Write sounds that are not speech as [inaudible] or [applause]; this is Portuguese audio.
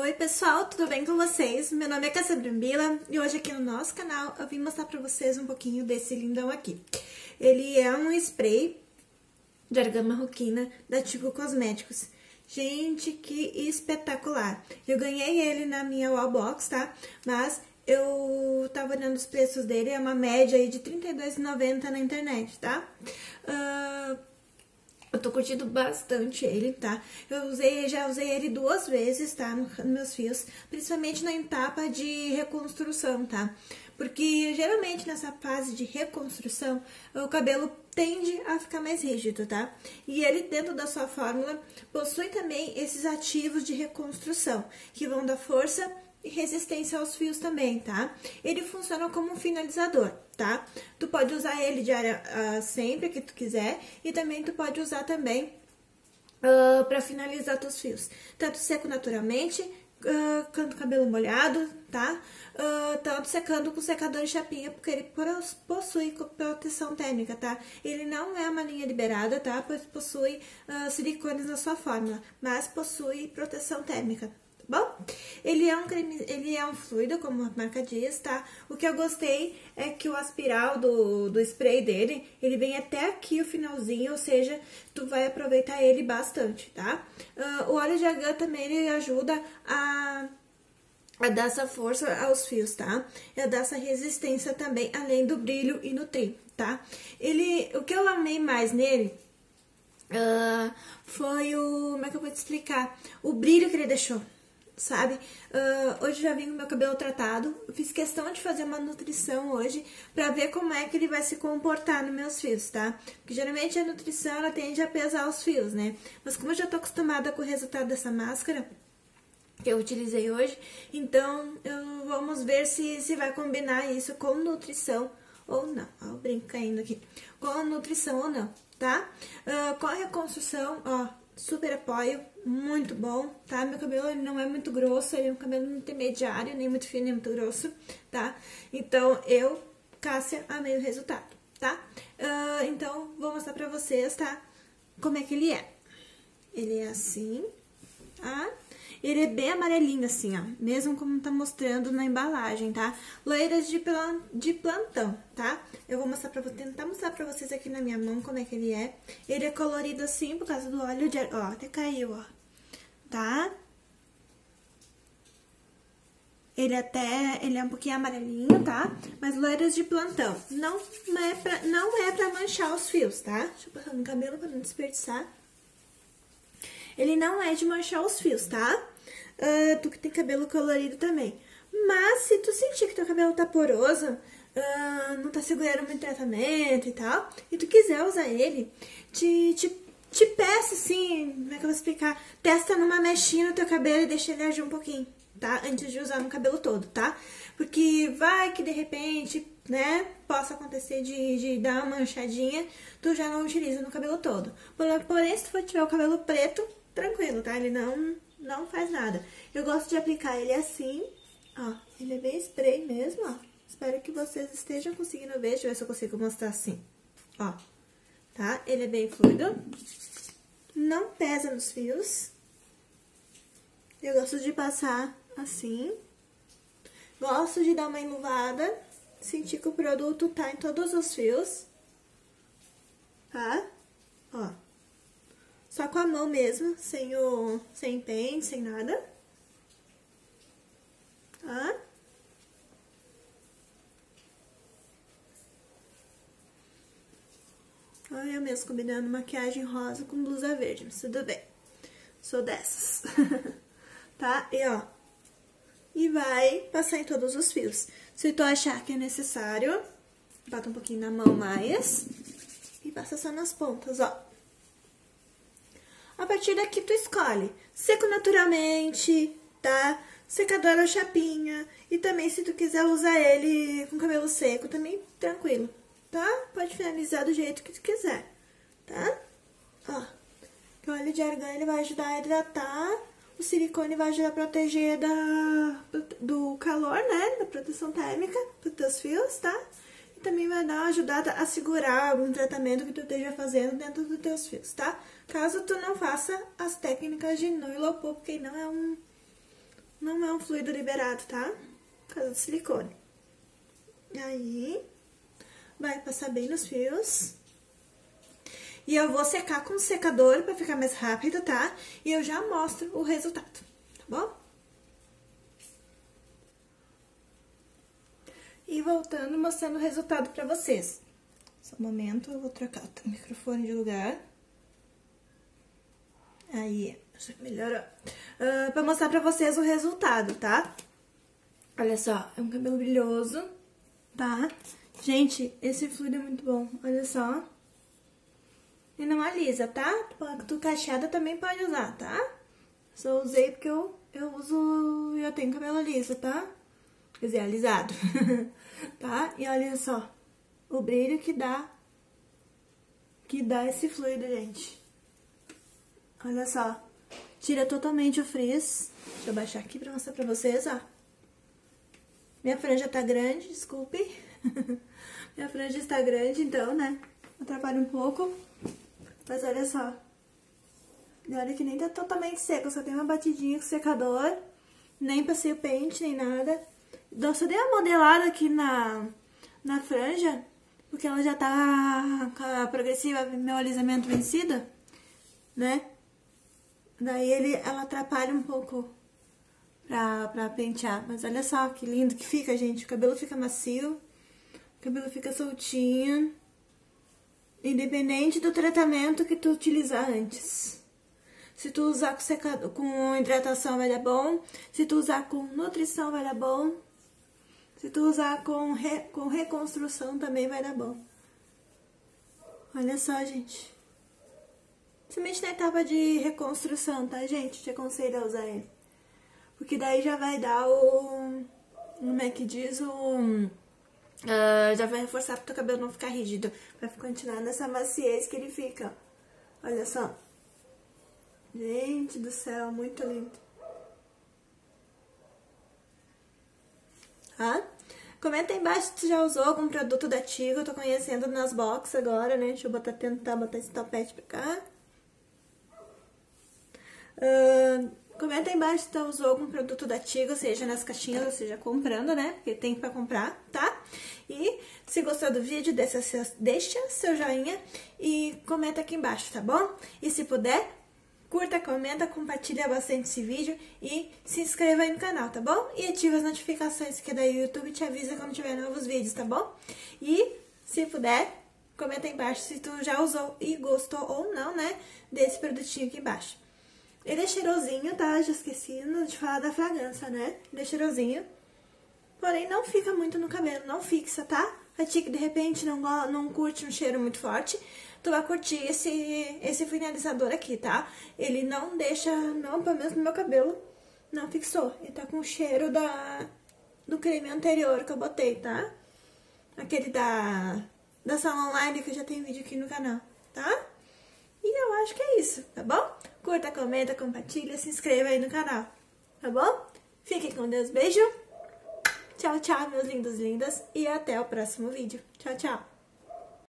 Oi pessoal, tudo bem com vocês? Meu nome é Cassia Brambila e hoje aqui no nosso canal eu vim mostrar pra vocês um pouquinho desse lindão aqui. Ele é um spray de argama marroquina da Tico Cosméticos. Gente, que espetacular! Eu ganhei ele na minha Wallbox, tá? Mas eu tava olhando os preços dele, é uma média aí de R$32,90 na internet, tá? Uh, eu tô curtindo bastante ele, tá? Eu usei, já usei ele duas vezes, tá? Nos meus fios, principalmente na etapa de reconstrução, tá? Porque geralmente nessa fase de reconstrução, o cabelo tende a ficar mais rígido, tá? E ele, dentro da sua fórmula, possui também esses ativos de reconstrução, que vão dar força resistência aos fios também, tá? Ele funciona como um finalizador, tá? Tu pode usar ele diária uh, sempre que tu quiser e também tu pode usar também uh, para finalizar teus fios, tanto seco naturalmente, uh, quanto cabelo molhado, tá? Uh, tanto secando com secador de chapinha, porque ele possui proteção térmica, tá? Ele não é uma linha liberada, tá? Pois possui uh, silicones na sua fórmula, mas possui proteção térmica, bom? Ele é um creme, ele é um fluido, como a marca diz, tá? O que eu gostei é que o aspiral do, do spray dele, ele vem até aqui o finalzinho, ou seja, tu vai aproveitar ele bastante, tá? Uh, o óleo de argan também, ele ajuda a a dar essa força aos fios, tá? A dar essa resistência também, além do brilho e nutrir, tá? Ele, o que eu amei mais nele uh, foi o, como é que eu vou te explicar? O brilho que ele deixou, sabe? Uh, hoje já vim com meu cabelo tratado, fiz questão de fazer uma nutrição hoje pra ver como é que ele vai se comportar nos meus fios, tá? Porque geralmente a nutrição ela tende a pesar os fios, né? Mas como eu já tô acostumada com o resultado dessa máscara que eu utilizei hoje, então eu, vamos ver se, se vai combinar isso com nutrição ou não. Ó, o brinco caindo aqui. Com nutrição ou não, tá? Uh, com a reconstrução, ó, super apoio, muito bom, tá? Meu cabelo ele não é muito grosso, ele é um cabelo intermediário, nem muito fino, nem muito grosso, tá? Então, eu, Cássia, amei o resultado, tá? Uh, então, vou mostrar pra vocês, tá? Como é que ele é. Ele é assim, tá? Ele é bem amarelinho assim, ó, mesmo como tá mostrando na embalagem, tá? Loiras de, plan de plantão, tá? Eu vou mostrar pra você, tentar mostrar pra vocês aqui na minha mão como é que ele é. Ele é colorido assim por causa do óleo de... Ó, até caiu, ó. Tá? Ele até, ele é um pouquinho amarelinho, tá? Mas loiras de plantão. Não é pra, não é pra manchar os fios, tá? Deixa eu passar no cabelo pra não desperdiçar. Ele não é de manchar os fios, tá? Uh, tu que tem cabelo colorido também. Mas se tu sentir que teu cabelo tá poroso, uh, não tá segurando muito tratamento e tal, e tu quiser usar ele, te, te, te peço assim, como é que eu vou explicar? Testa numa mechinha no teu cabelo e deixa ele agir um pouquinho, tá? Antes de usar no cabelo todo, tá? Porque vai que de repente, né, possa acontecer de, de dar uma manchadinha, tu já não utiliza no cabelo todo. Porém, se tu for tiver o cabelo preto, tranquilo, tá? Ele não, não faz nada. Eu gosto de aplicar ele assim, ó. Ele é bem spray mesmo, ó. Espero que vocês estejam conseguindo ver. Deixa eu ver se eu consigo mostrar assim, ó. Tá? Ele é bem fluido. Não pesa nos fios. Eu gosto de passar assim. Gosto de dar uma enluvada. Sentir que o produto tá em todos os fios. Tá? Ó. Só com a mão mesmo, sem o sem pente, sem nada. Tá? Olha eu mesmo combinando maquiagem rosa com blusa verde, mas tudo bem. Sou dessas. [laughs] tá? E ó, e vai passar em todos os fios. Se tu achar que é necessário, bota um pouquinho na mão mais e passa só nas pontas, ó. A partir daqui tu escolhe seco naturalmente, tá? Secador ou chapinha. E também se tu quiser usar ele com cabelo seco, também tranquilo, tá? Pode finalizar do jeito que tu quiser, tá? Ó, o óleo de argan ele vai ajudar a hidratar, o silicone vai ajudar a proteger da, do calor, né? Da proteção térmica dos teus fios, tá? E também vai dar uma ajudada a segurar algum tratamento que tu esteja fazendo dentro dos teus fios, tá? Caso tu não faça as técnicas de low porque não é um, não é um fluido liberado, tá? Por causa do silicone. Aí, vai passar bem nos fios. E eu vou secar com o secador pra ficar mais rápido, tá? E eu já mostro o resultado, tá bom? E voltando, mostrando o resultado pra vocês. Só um momento, eu vou trocar o microfone de lugar. Aí, melhorou. Uh, pra mostrar pra vocês o resultado, tá? Olha só, é um cabelo brilhoso, tá? Gente, esse fluido é muito bom, olha só. E não alisa, tá? Tu cacheada também pode usar, tá? Só usei porque eu, eu uso, eu tenho cabelo liso, tá? Quer dizer, alisado, [laughs] tá? E olha só, o brilho que dá, que dá esse fluido, gente. Olha só, tira totalmente o frizz. Deixa eu baixar aqui pra mostrar pra vocês, ó. Minha franja tá grande, desculpe. [laughs] Minha franja está grande, então, né? Atrapalha um pouco. Mas olha só. E olha que nem tá totalmente seco, só tem uma batidinha com secador. Nem passei o pente, nem nada. Eu só dei uma modelada aqui na, na franja, porque ela já tá com a progressiva meu alisamento vencido, né? Daí ele, ela atrapalha um pouco pra, pra pentear. Mas olha só que lindo que fica, gente. O cabelo fica macio, o cabelo fica soltinho. Independente do tratamento que tu utilizar antes. Se tu usar com, secado, com hidratação vai dar bom. Se tu usar com nutrição vai dar bom. Se tu usar com, re, com reconstrução também vai dar bom. Olha só, gente. Principalmente na etapa de reconstrução, tá, gente? Te aconselho a usar ele. Porque daí já vai dar o... Como é que diz? O Uh, já vai reforçar pro teu cabelo não ficar rígido. Vai continuar nessa maciez que ele fica. Olha só. Gente do céu, muito lindo. Tá? Comenta aí embaixo se tu já usou algum produto da Tigo. Eu tô conhecendo nas boxes agora, né? Deixa eu botar, tentar botar esse topete pra cá. Uh, comenta aí embaixo se tu usou algum produto da Tigo, seja nas caixinhas ou seja comprando, né? Porque tem pra comprar, tá? E se gostou do vídeo, deixa seu, deixa seu joinha e comenta aqui embaixo, tá bom? E se puder, curta, comenta, compartilha bastante esse vídeo e se inscreva aí no canal, tá bom? E ativa as notificações, que daí o YouTube te avisa quando tiver novos vídeos, tá bom? E se puder, comenta aí embaixo se tu já usou e gostou ou não, né, desse produtinho aqui embaixo. Ele é cheirosinho, tá? Já esqueci de falar da fragrância, né? Ele é cheirosinho. Porém, não fica muito no cabelo, não fixa, tá? A ti que de repente não, não curte um cheiro muito forte, tu vai curtir esse, esse finalizador aqui, tá? Ele não deixa, não, pelo menos no meu cabelo, não fixou. Ele tá com o cheiro da, do creme anterior que eu botei, tá? Aquele da, da Salon Online que eu já tenho vídeo aqui no canal, tá? E eu acho que é isso, tá bom? Curta, comenta, compartilha, se inscreva aí no canal, tá bom? Fiquem com Deus, beijo! Tchau, tchau, meus lindos lindas, e até o próximo vídeo. Tchau, tchau!